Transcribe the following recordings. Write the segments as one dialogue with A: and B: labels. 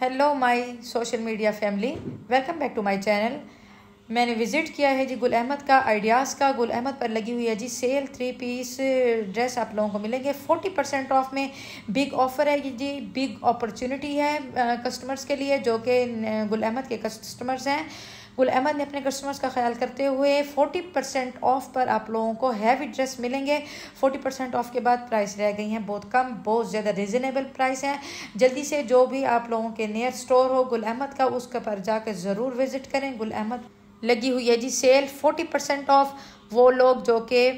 A: Hello my social media family welcome back to my channel मैंने visit किया है जी गुल अहमद का आइडियाज़ का। गुल अहमद पर लगी हुई है जी सेल थ्री पीस ड्रेस आप लोगों को मिलेंगे। फोर्टी परसेंट ऑफ़ में बिग ऑफ़र है जी। बिग अपॉर्चुनिटी है कस्टमर्स के लिए, जो कि गुल अहमद के कस्टमर्स हैं। गुल अहमद ने अपने कस्टमर्स का ख्याल करते हुए 40 परसेंट ऑफ़ पर आप लोगों को हैवी ड्रेस मिलेंगे। 40 परसेंट ऑफ़ के बाद प्राइस रह गई हैं, बहुत कम, बहुत ज़्यादा रिजनेबल प्राइस हैं। जल्दी से जो भी आप लोगों के नियर स्टोर हो, गुल अहमद का, उसके पर जाकर ज़रूर विज़िट करें। गुल अहमद, लगी हुई है जी सेल फोर्टी परसेंट ऑफ़ वो लोग जो कि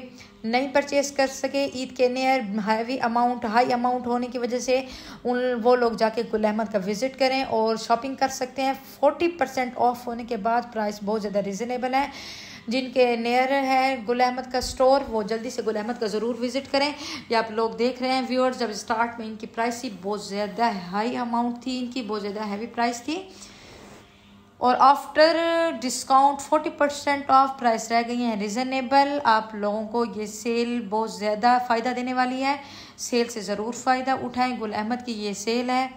A: नहीं परचेस कर सके, ईद के near heavy amount high amount होने की वजह से उन, वो लोग जाके गुल अहमद का विज़िट करें और शॉपिंग कर सकते हैं। फोर्टी परसेंट ऑफ़ होने के बाद प्राइस बहुत ज़्यादा रिजनेबल है। जिनके नियर है गुल अहमद का स्टोर वो जल्दी से गुल अहमद का ज़रूर विज़िट करें। ये आप लोग देख रहे हैं व्यूअर्स जब स्टार्ट में इनकी प्राइस थी, बहुत ज़्यादा हाई अमाउंट थी इनकी, बहुत ज़्यादा हैवी प्राइस थी। और after discount forty percent off price रह गई हैं। रिजनेबल आप लोगों को ये सेल बहुत ज़्यादा फ़ायदा देने वाली है। सेल से ज़रूर फ़ायदा उठाएँ। गुल अहमद की ये सेल है।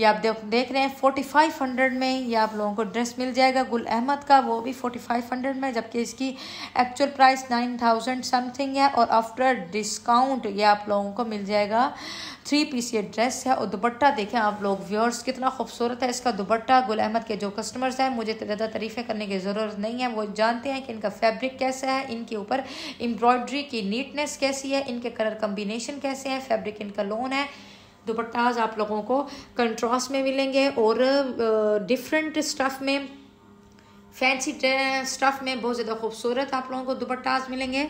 A: ये आप देख रहे हैं फोर्टी फाइव हंड्रेड में ये आप लोगों को ड्रेस मिल जाएगा। गुल अहमद का वो भी फोर्टी फाइव हंड्रेड में, जबकि इसकी actual price nine thousand something है और आफ्टर डिस्काउंट ये आप लोगों को मिल जाएगा। थ्री पीस ये ड्रेस है और दुपट्टा देखें आप लोग व्यूअर्स कितना खूबसूरत है इसका दुपट्टा। गुल अहमद के जो कस्टमर्स हैं, मुझे ज़्यादा तारीफ़ें करने की ज़रूरत नहीं है। वो जानते हैं कि इनका फैब्रिक कैसा है, इनके ऊपर एम्ब्रॉयड्री की नीटनेस कैसी है, इनके कलर कम्बिनेशन कैसे हैं फैब्रिक इनका लोन है। दुपट्टाज आप लोगों को कंट्रास्ट में मिलेंगे और डिफरेंट स्टफ़ में फैंसी स्टफ़ में बहुत ज़्यादा खूबसूरत आप लोगों को दुपट्टाज मिलेंगे।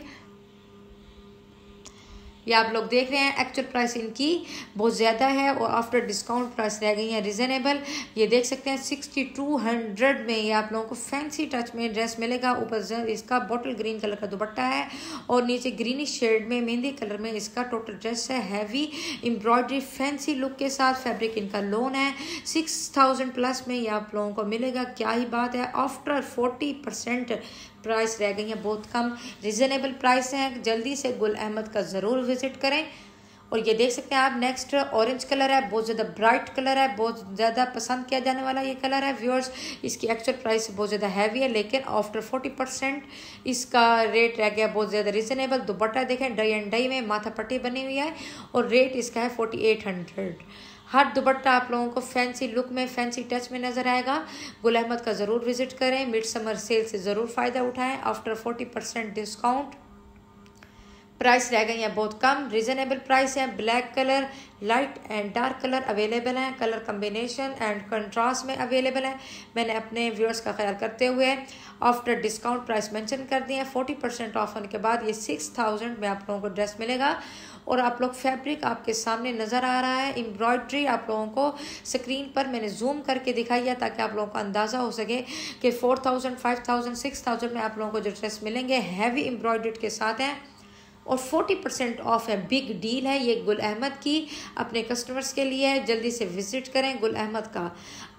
A: ये आप लोग देख रहे हैं एक्चुअल प्राइस इनकी बहुत ज़्यादा है और आफ्टर डिस्काउंट प्राइस रह गई है रिजनेबल ये देख सकते हैं सिक्सटी टू हंड्रेड में ये आप लोगों को फैंसी टच में ड्रेस मिलेगा। ऊपर इसका बॉटल ग्रीन कलर का दुपट्टा है और नीचे ग्रीनिश शेड में, मेहंदी कलर में इसका टोटल ड्रेस है हैवी एम्ब्रॉयडरी फैंसी लुक के साथ फैब्रिक इनका लोन है। सिक्स थाउज़ेंड प्लस में ये आप लोगों को मिलेगा। क्या ही बात है आफ्टर फोर्टी परसेंट प्राइस रह गई है, बहुत कम। रिजनेबल प्राइस है, जल्दी से गुल अहमद का ज़रूर विज़िट करें। और ये देख सकते हैं आप नेक्स्ट ऑरेंज कलर है, बहुत ज़्यादा ब्राइट कलर है, बहुत ज़्यादा पसंद किया जाने वाला ये कलर है व्यूअर्स इसकी एक्चुअल प्राइस बहुत ज़्यादा हैवी है, लेकिन आफ्टर फोर्टी परसेंट इसका रेट रह गया बहुत ज़्यादा रिजनेबल दुपट्टा देखें, डई एंड डई में माथा पट्टी बनी हुई है और रेट इसका है फोर्टी एट हंड्रेड हर दुपट्टा आप लोगों को फैंसी लुक में फैंसी टच में नज़र आएगा। गुल अहमद का ज़रूर विज़िट करें मिड समर सेल से ज़रूर फ़ायदा उठाएँ। After forty percent discount price रह गई हैं बहुत कम। रिजनेबल प्राइस हैं black colour light and dark colour available हैं। कलर कम्बिनेशन एंड कंट्रास्ट में अवेलेबल है। मैंने अपने व्यूअर्स का ख्याल करते हुए आफ्टर डिस्काउंट प्राइस मेंशन कर दिए हैं। फोर्टी परसेंट ऑफ़ होने के बाद ये सिक्स थाउज़ेंड में आप लोगों को ड्रेस मिलेगा। और आप लोग फैब्रिक आपके सामने नज़र आ रहा है। एम्ब्रॉयड्री आप लोगों को स्क्रीन पर मैंने जूम करके दिखाई है ताकि आप लोगों को अंदाज़ा हो सके कि four thousand five thousand six thousand में आप लोगों को जो ड्रेस मिलेंगे हैवी एम्ब्रॉयड के साथ हैं। और 40 परसेंट ऑफ़ है। बिग डील है ये गुल अहमद की, अपने कस्टमर्स के लिए। है जल्दी से विज़िट करें गुल अहमद का।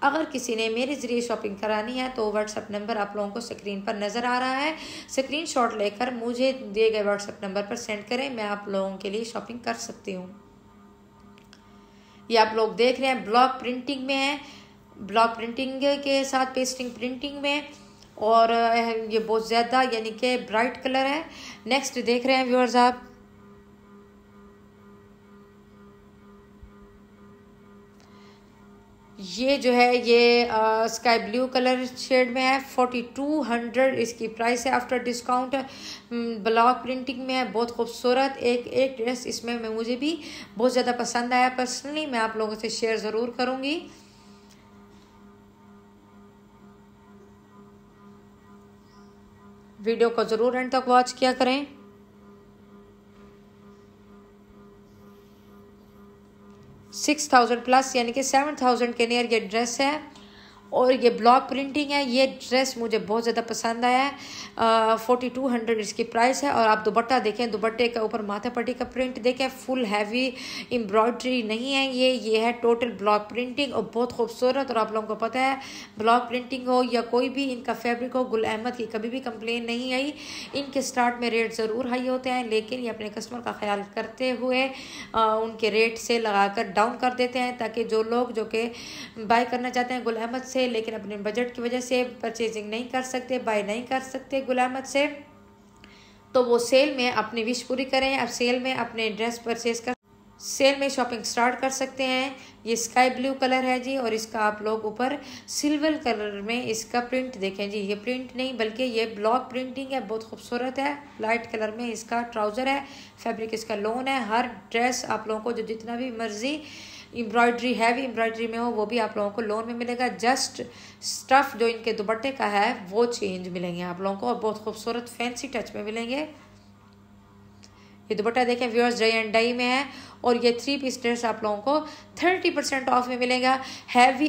A: अगर किसी ने मेरे ज़रिए शॉपिंग करानी है तो व्हाट्सअप नंबर आप लोगों को स्क्रीन पर नज़र आ रहा है। स्क्रीन शॉट लेकर मुझे दिए गए व्हाट्सअप नंबर पर सेंड करें, मैं आप लोगों के लिए शॉपिंग कर सकती हूँ। ये आप लोग देख रहे हैं ब्लॉक प्रिंटिंग में है। ब्लॉक प्रिंटिंग के साथ पेस्टिंग प्रिंटिंग में। और ये बहुत ज़्यादा, यानी कि ब्राइट कलर है। नेक्स्ट देख रहे हैं व्यूअर्स आप। ये जो है, ये स्काई ब्लू कलर शेड में है। फोर्टी टू हंड्रेड इसकी प्राइस है आफ्टर डिस्काउंट ब्लॉक प्रिंटिंग में है, बहुत खूबसूरत। एक एक ड्रेस इसमें मैं, मुझे भी बहुत ज़्यादा पसंद आया। पर्सनली मैं आप लोगों से शेयर ज़रूर करूँगी। वीडियो को ज़रूर एंड तक वॉच किया करें। सिक्स थाउज़ेंड प्लस, यानी कि सेवन थाउज़ेंड के नियर ये ड्रेस है। और ये ब्लॉक प्रिंटिंग है ये ड्रेस मुझे बहुत ज़्यादा पसंद आया है। फोर्टी टू हंड्रेड इसकी प्राइस है और आप दुपट्टा देखें दुपट्टे के ऊपर माथा पट्टी का प्रिंट देखें फुल हैवी एम्ब्रॉयड्री नहीं है ये ये है टोटल ब्लॉक प्रिंटिंग और बहुत खूबसूरत और आप लोगों को पता है ब्लॉक प्रिंटिंग हो या कोई भी इनका फैब्रिक हो गुल अहमद की कभी भी कंप्लेन नहीं आई। इनके स्टार्ट में रेट ज़रूर हाई होते हैं लेकिन ये अपने कस्टमर का ख्याल करते हुए आ, उनके रेट से लगाकर डाउन कर देते हैं ताकि जो लोग जो कि बाई करना चाहते हैं गुल अहमद से लेकिन अपने बजट की वजह से परचेजिंग नहीं कर सकते बाई नहीं कर सकते गुल अहमद से। तो वो सेल में अपनी विश पूरी करें, अब सेल में अपने ड्रेस परचेज कर सेल में शॉपिंग स्टार्ट कर सकते हैं। ये स्काई ब्लू कलर है जी, और इसका आप लोग ऊपर सिल्वर कलर में इसका प्रिंट देखें जी। ये प्रिंट नहीं, बल्कि ये ब्लॉक प्रिंटिंग है, बहुत खूबसूरत है। लाइट कलर में इसका ट्राउज़र है फैब्रिक इसका लोन है। हर ड्रेस आप लोगों को जो जितना भी मर्ज़ी एम्ब्रॉयड्री हैवी एम्ब्रॉयड्री में हो, वो भी आप लोगों को लोन में मिलेगा। जस्ट स्टफ़ जो इनके दुपट्टे का है, वो चेंज मिलेंगे आप लोगों को और बहुत खूबसूरत फैंसी टच में मिलेंगे। ये दुपट्टा देखें व्यूअर्स ड्राई एंड डई में है और ये थ्री पीस ड्रेस आप लोगों को थर्टी परसेंट ऑफ़ में मिलेगा। Heavy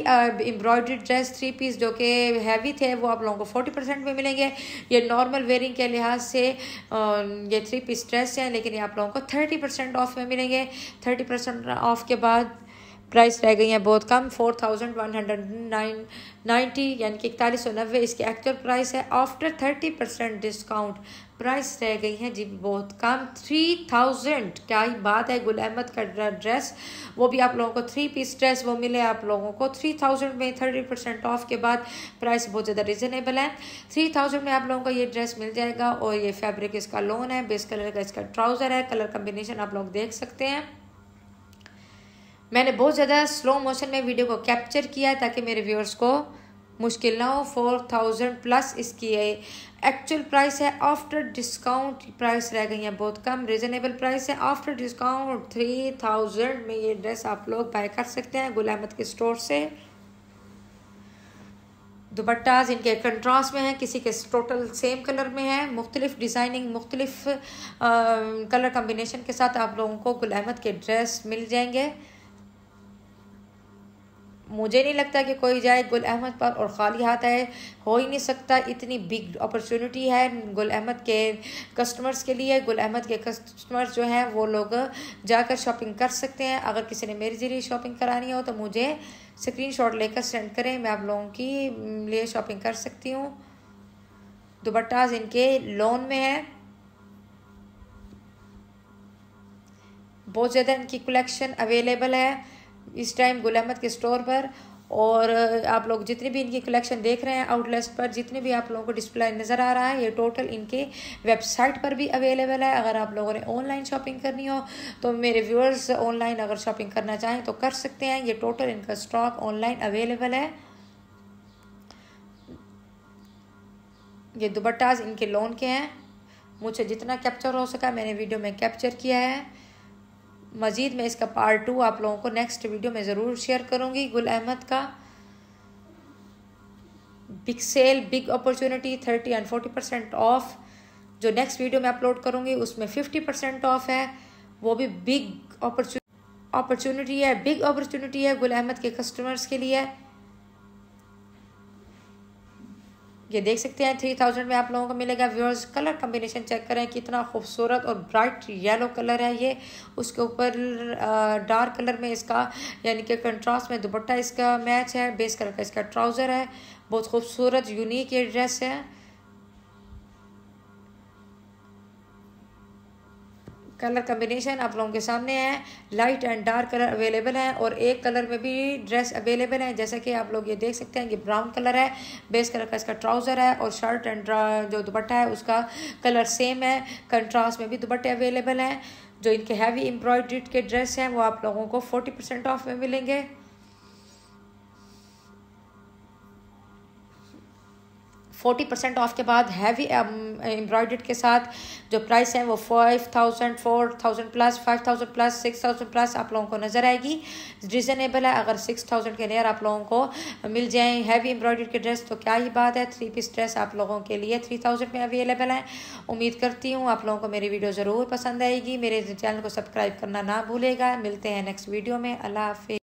A: embroidery dress three piece जो कि हैवी थे, वो आप लोगों को फोर्टी परसेंट में मिलेंगे। ये नॉर्मल वेयरिंग के लिहाज से ये थ्री पीस ड्रेस हैं, लेकिन ये आप लोगों को थर्टी परसेंट ऑफ़ में मिलेंगे। थर्टी परसेंट ऑफ़ के बाद प्राइस रह गई है बहुत कम four thousand one hundred nine ninety यानी कि इकतालीस सौ नब्बे इसकी एक्चुअल प्राइस है। After thirty percent discount price रह गई है, जी बहुत कम। थ्री थाउज़ेंड क्या ही बात है, गुल अहमद का ड्रेस वो भी आप लोगों को थ्री पीस ड्रेस वो मिले आप लोगों को। थ्री थाउज़ेंड में थर्टी परसेंट ऑफ़ के बाद प्राइस बहुत ज़्यादा रिजनेबल है। थ्री थाउज़ेंड में आप लोगों को ये ड्रेस मिल जाएगा और ये फैब्रिक इसका लोन है बेस कलर का इसका ट्राउज़र है कलर कम्बिनेशन आप लोग देख सकते हैं। मैंने बहुत ज़्यादा स्लो मोशन में वीडियो को कैप्चर किया है ताकि मेरे व्यूअर्स को मुश्किल ना हो। फोर थाउज़ेंड प्लस इसकी एक्चुअल प्राइस है। आफ्टर डिस्काउंट प्राइस रह गई है बहुत कम। रिजनेबल प्राइस है। आफ्टर डिस्काउंट थ्री थाउज़ेंड में ये ड्रेस आप लोग बाय कर सकते हैं गुल अहमद के स्टोर से। दुपट्टाज इनके कंट्रास्ट में हैं, किसी के टोटल सेम कलर में है। मुख्तलिफ़ डिज़ाइनिंग मुख्तलिफ़ कलर कम्बिनेशन के साथ आप लोगों को गुल अहमद के ड्रेस मिल जाएँगे। मुझे नहीं लगता कि कोई जाए गुल अहमद पर और ख़ाली हाथ आए। हो ही नहीं सकता, इतनी बिग अपॉर्चुनिटी है गुल अहमद के कस्टमर्स के लिए। गुल अहमद के कस्टमर्स जो हैं, वो लोग जाकर शॉपिंग कर सकते हैं। अगर किसी ने मेरे ज़रिए शॉपिंग करानी हो तो मुझे स्क्रीन शॉट लेकर सेंड करें। मैं आप लोगों की लिए शॉपिंग कर सकती हूँ। दुबट्टाज इनके लोन में है। बहुत ज़्यादा इनकी कलेक्शन अवेलेबल है। इस टाइम गुल अहमद के स्टोर पर और आप लोग जितने भी इनकी कलेक्शन देख रहे हैं आउटलेट्स पर, जितने भी आप लोगों को डिस्प्ले नज़र आ रहा है, ये टोटल इनके वेबसाइट पर भी अवेलेबल है। अगर आप लोगों ने ऑनलाइन शॉपिंग करनी हो तो मेरे व्यूअर्स ऑनलाइन अगर शॉपिंग करना चाहें तो कर सकते हैं। ये टोटल इनका स्टॉक ऑनलाइन अवेलेबल है। ये दुबट्टाज इनके लोन के हैं। मुझे जितना कैप्चर हो सका, मैंने वीडियो में कैप्चर किया है। मज़ीद मैं इसका पार्ट टू आप लोगों को नेक्स्ट वीडियो में ज़रूर शेयर करूँगी, गुल अहमद का। Big sale big opportunity thirty and forty percent off जो नेक्स्ट वीडियो में अपलोड करूँगी, उसमें फिफ्टी परसेंट ऑफ़ है। वो भी बिग अपॉर्चुनिटी है बिग अपॉर्चुनिटी है गुल अहमद के कस्टमर्स के लिए। ये देख सकते हैं थ्री थाउज़ेंड में आप लोगों को मिलेगा व्यूअर्स कलर कम्बिनेशन चेक करें कितना खूबसूरत और ब्राइट येलो कलर है ये। उसके ऊपर डार्क कलर में इसका, यानी कि कंट्रास्ट में दुपट्टा इसका मैच है बेस कलर का इसका ट्राउज़र है। बहुत खूबसूरत यूनिक ये ड्रेस है। कलर कम्बिनेशन आप लोगों के सामने है। Light and dark colour available है और एक कलर में भी ड्रेस अवेलेबल है। जैसे कि आप लोग ये देख सकते हैं कि ब्राउन कलर है बेस कलर का इसका ट्राउज़र है और शर्ट एंड जो दुपट्टा है उसका कलर सेम है। कंट्रास्ट में भी दुपट्टे अवेलेबल हैं। जो इनके हैवी एम्ब्रॉयड्रीड के ड्रेस हैं वो आप लोगों को फोर्टी परसेंट ऑफ़ में मिलेंगे। फोर्टी परसेंट ऑफ़ के बाद हैवी एम्ब्रॉयड के साथ जो प्राइस है वो five thousand four thousand plus five thousand plus six thousand plus आप लोगों को नज़र आएगी। रिजनेबल है, अगर सिक्स थाउज़ेंड के नियर आप लोगों को मिल जाए हैवी एम्ब्रॉयड के ड्रेस तो क्या ही बात है थ्री पीस ड्रेस आप लोगों के लिए थ्री थाउज़ेंड में अवेलेबल है। उम्मीद करती हूँ आप लोगों को मेरी वीडियो ज़रूर पसंद आएगी। मेरे चैनल को सब्सक्राइब करना ना भूलेगा। मिलते हैं नेक्स्ट वीडियो में। अल्लाह हाफि